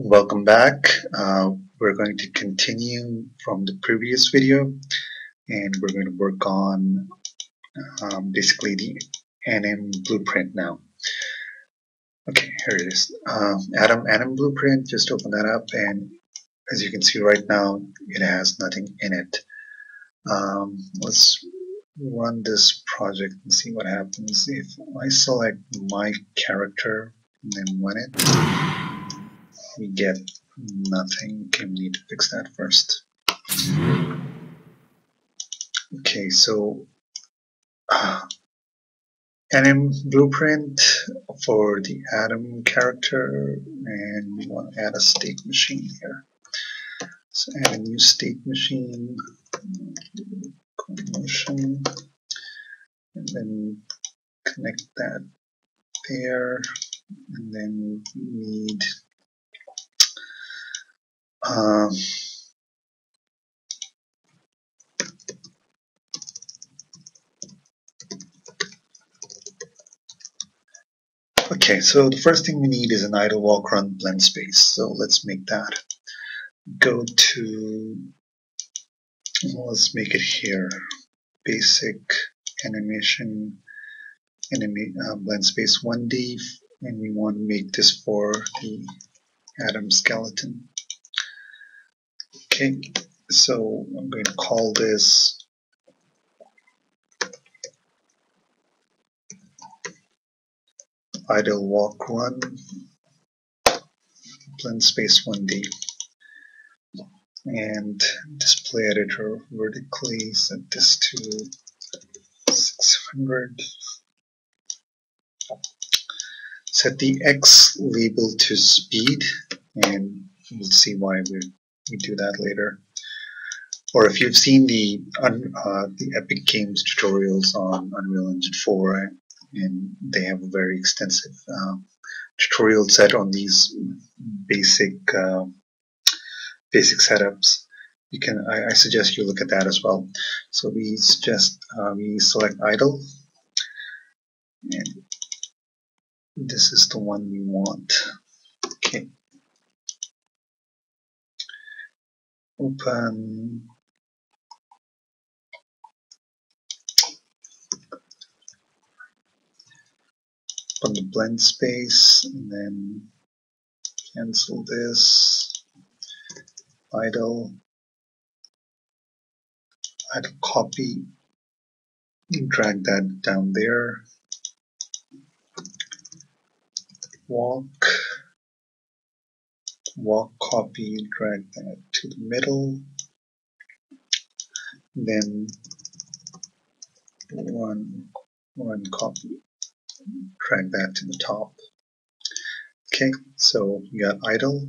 Welcome back. Uh, we're going to continue from the previous video and we're going to work on um, basically the ANIM blueprint now. Okay, here it is. Um, Atom ANIM blueprint, just open that up and as you can see right now it has nothing in it. Um, let's run this project and see what happens if I select my character and then run it get nothing. Okay, we need to fix that first. Okay, so uh, anim blueprint for the atom character and we want to add a state machine here. So add a new state machine, motion, and then connect that there, and then we need um, okay, so the first thing we need is an idle walk run blend space. So let's make that. Go to, let's make it here. Basic animation, anima uh, blend space 1D, and we want to make this for the atom skeleton. Okay, so I'm going to call this idle walk run blend space 1D and display editor vertically set this to 600 set the X label to speed and we'll see why we're we do that later. Or if you've seen the uh, the Epic Games tutorials on Unreal Engine 4, and they have a very extensive uh, tutorial set on these basic uh, basic setups. You can I, I, suggest you look at that as well. So we suggest uh, we select idle, and this is the one we want. Okay. Open ehm, on the blend space and then cancel this. Idle. Idle copy and drag that down there. Walk walk copy, drag that to the middle, then run, run copy, drag that to the top. Okay, so you got idle,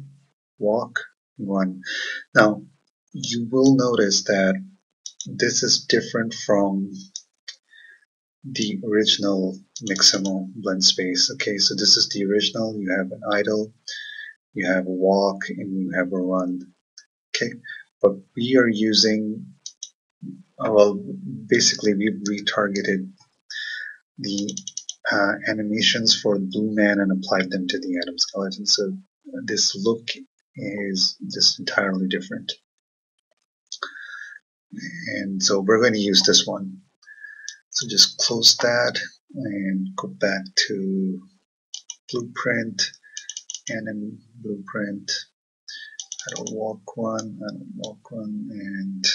walk, run. Now, you will notice that this is different from the original Mixamo blend space. Okay, so this is the original. You have an idle, you have a walk, and you have a run. Okay, but we are using, well, basically we retargeted the uh, animations for Blue Man and applied them to the atom skeleton. So this look is just entirely different. And so we're going to use this one. So just close that and go back to Blueprint Canon blueprint. I don't walk one, I don't walk one, and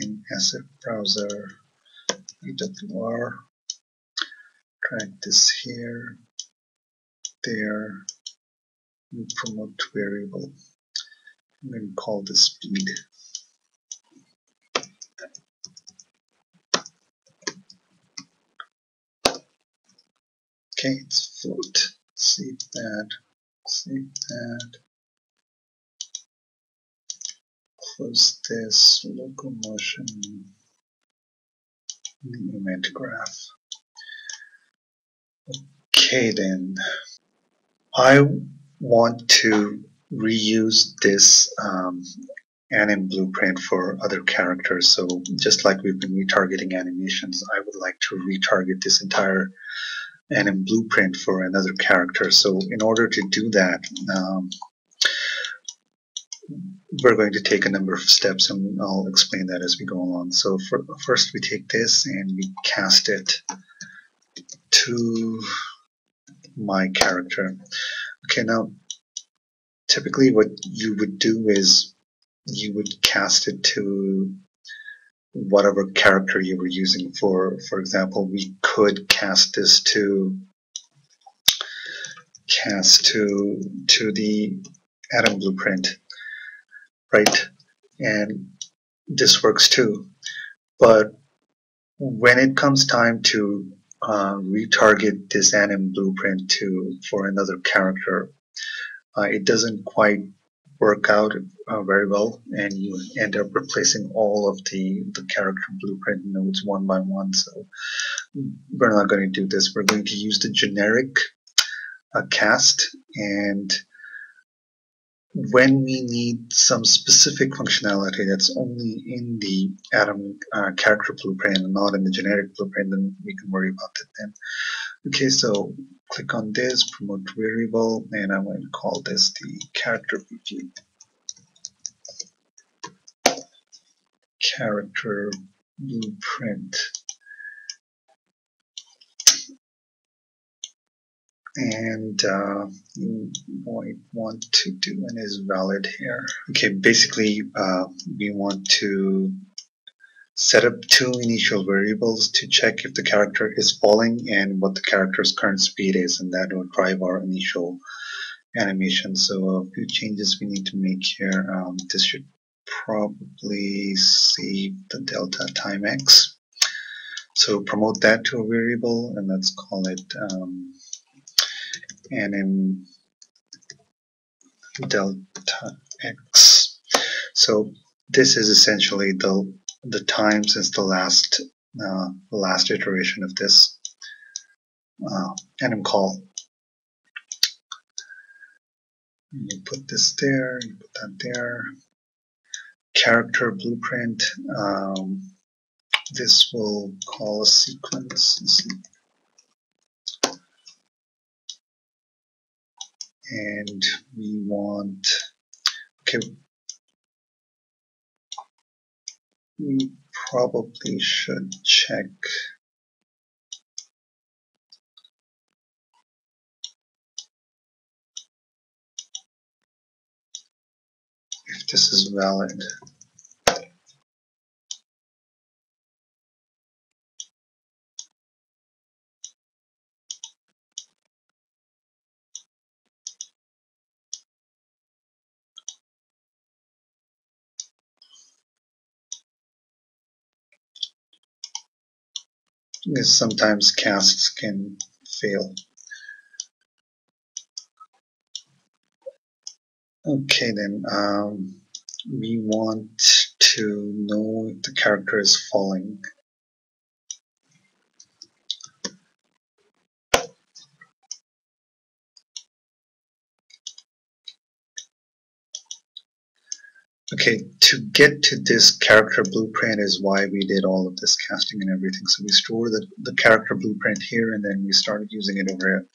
in asset browser, AWR, drag this here, there, new promote variable. I'm going to call this speed. Okay, it's float. Save that save that close this locomotion the event graph. Okay then. I want to reuse this um, anim blueprint for other characters. So just like we've been retargeting animations I would like to retarget this entire anim blueprint for another character. So in order to do that, um, we're going to take a number of steps and I'll explain that as we go along. So for, first we take this and we cast it to my character. Okay, now typically what you would do is you would cast it to whatever character you were using for for example we could cast this to cast to to the atom blueprint right? And this works too. But when it comes time to uh, retarget this atom blueprint to for another character uh, it doesn't quite work out uh, very well and you end up replacing all of the, the character blueprint nodes one by one. So we're not going to do this. We're going to use the generic uh, cast and when we need some specific functionality that's only in the Atom uh, character blueprint and not in the generic blueprint, then we can worry about it then. Okay, so click on this, promote variable, and I'm going to call this the character preview. Character blueprint. and uh, you might want to do an is valid here. Okay, basically uh, we want to set up two initial variables to check if the character is falling and what the character's current speed is and that will drive our initial animation. So a few changes we need to make here. Um, this should probably save the delta time x. So promote that to a variable and let's call it um, anim delta x. So this is essentially the the time since the last uh, last iteration of this uh, anim call. You put this there, you put that there. Character blueprint. Um, this will call a sequence. and we want okay we probably should check. If this is valid because sometimes casts can fail. Okay then, um, we want to know if the character is falling. Okay, to get to this character blueprint is why we did all of this casting and everything. So we store the, the character blueprint here and then we started using it over here.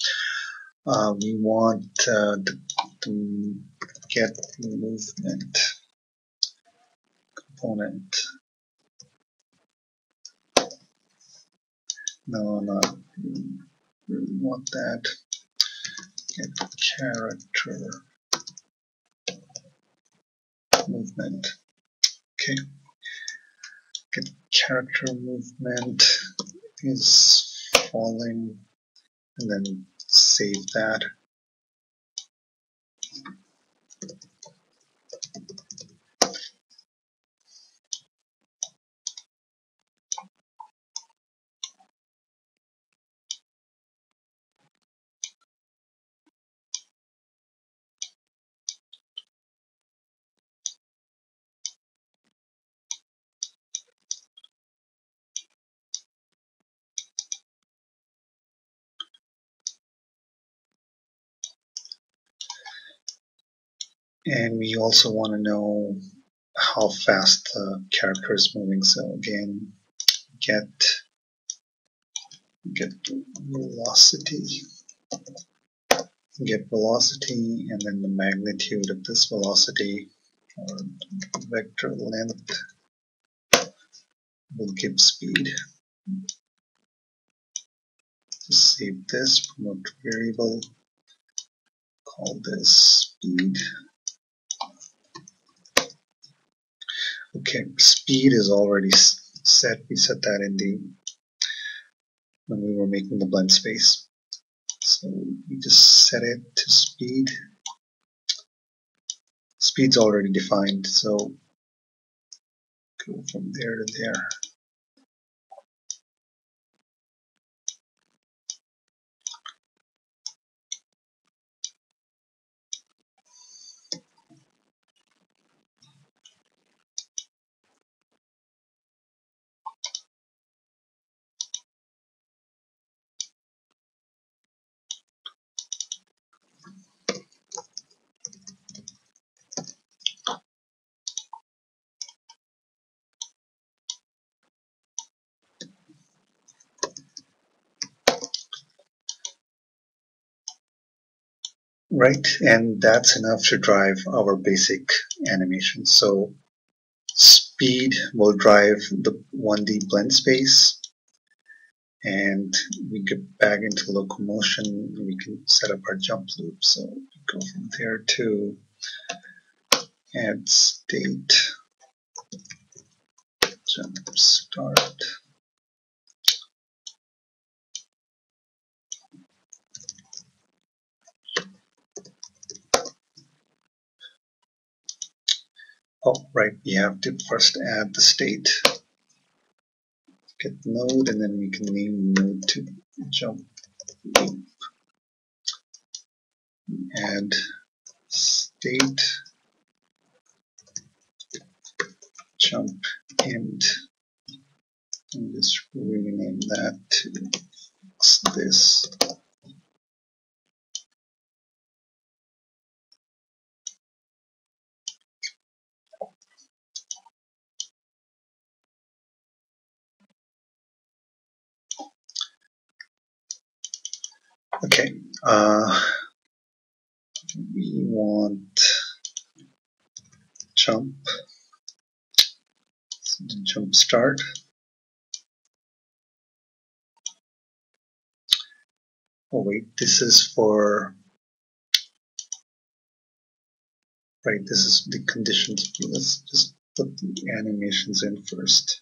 Uh, we want uh, the get movement component. No, not we want that. Get character movement. Okay. Get character movement is falling and then save that. And we also want to know how fast the character is moving so again get get velocity get velocity and then the magnitude of this velocity or vector length will give speed. Just save this, promote variable, call this speed. Okay, speed is already set. We set that in the when we were making the blend space. So we just set it to speed. Speed's already defined, so go from there to there. Right and that's enough to drive our basic animation. So speed will drive the 1D blend space and we get back into locomotion we can set up our jump loop. So we go from there to add state jump start Oh, right, we have to first add the state. Get node, and then we can name node to jump loop. Add state jump end. And just rename that to this. Okay, uh, we want jump, jump start. Oh wait, this is for, right, this is the conditions. Let's just put the animations in first.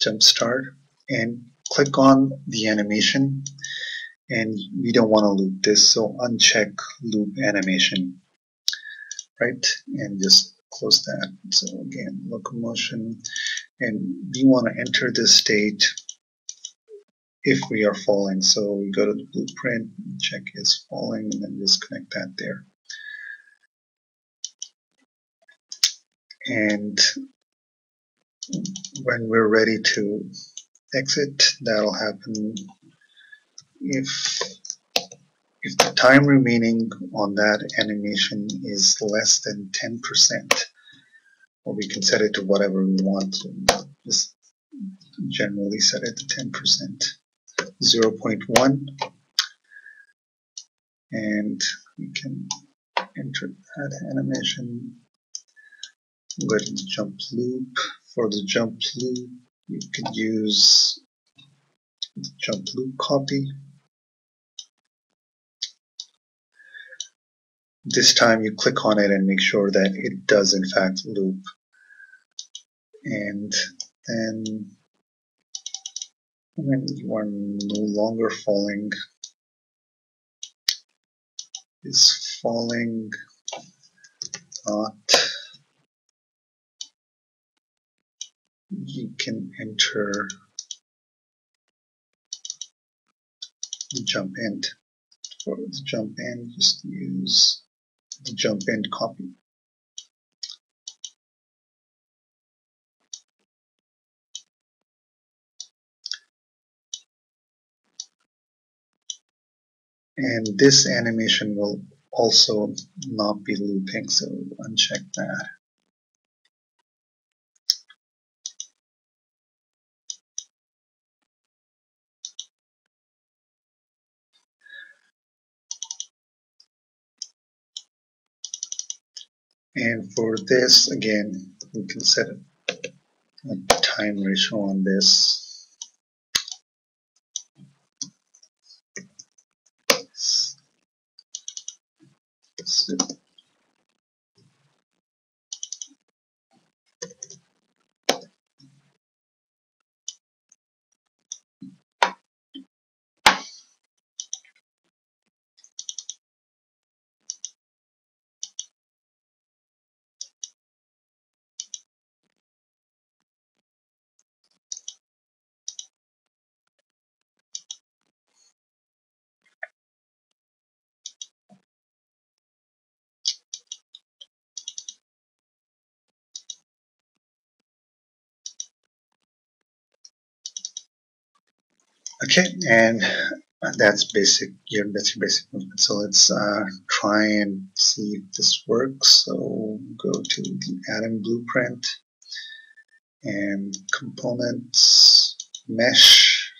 Jump start and click on the animation and we don't want to loop this so uncheck loop animation right? And just close that. So again locomotion and we want to enter this state if we are falling. So we go to the blueprint check is falling and then just connect that there. And when we're ready to exit that'll happen if if the time remaining on that animation is less than 10% or we can set it to whatever we want just generally set it to 10% 0.1 and we can enter that animation. Go to the jump loop. For the jump loop you could use jump loop copy. This time you click on it and make sure that it does in fact loop. And then when you are no longer falling, is falling not you can enter jump end. For the jump end, just use the jump end copy. And this animation will also not be looping, so uncheck that. And for this again we can set a time ratio on this Okay, and that's basic. Your basic movement. So let's uh, try and see if this works. So go to the Atom blueprint and components mesh.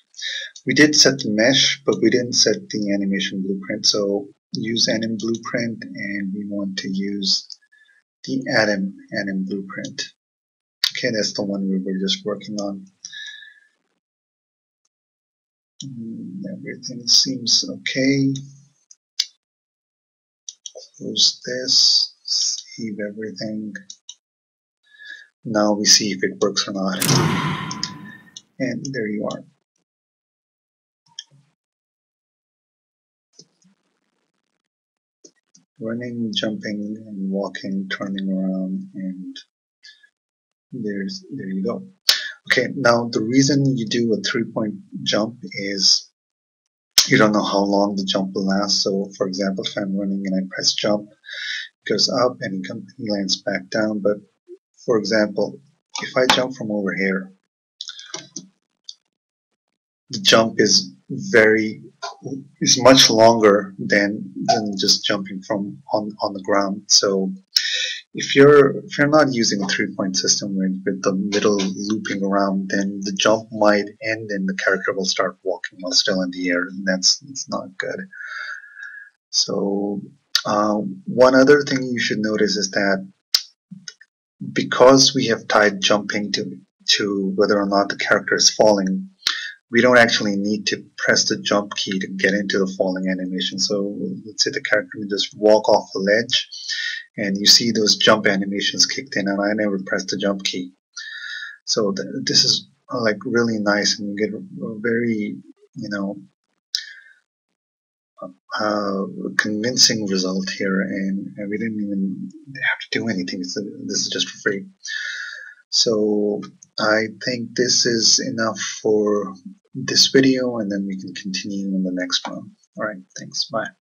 We did set the mesh, but we didn't set the animation blueprint. So use anim blueprint, and we want to use the atom anim blueprint. Okay, that's the one we were just working on. Everything seems okay. Close this, save everything. Now we see if it works or not. And there you are. Running, jumping, and walking, turning around, and there's there you go. Okay, now the reason you do a three-point jump is you don't know how long the jump will last. So, for example, if I'm running and I press jump, it goes up and he lands back down. But, for example, if I jump from over here, the jump is very is much longer than than just jumping from on on the ground. So if you're if you're not using a three point system with, with the middle looping around, then the jump might end and the character will start walking while still in the air, and that's it's not good. So uh, one other thing you should notice is that because we have tied jumping to to whether or not the character is falling, we don't actually need to press the jump key to get into the falling animation. So let's say the character will just walk off the ledge and you see those jump animations kicked in and I never pressed the jump key. So th this is uh, like really nice and you get a, very, you know, uh, convincing result here and, and, we didn't even have to do anything. A, this is just for free. So I think this is enough for this video and then we can continue in the next one. Alright, thanks. Bye.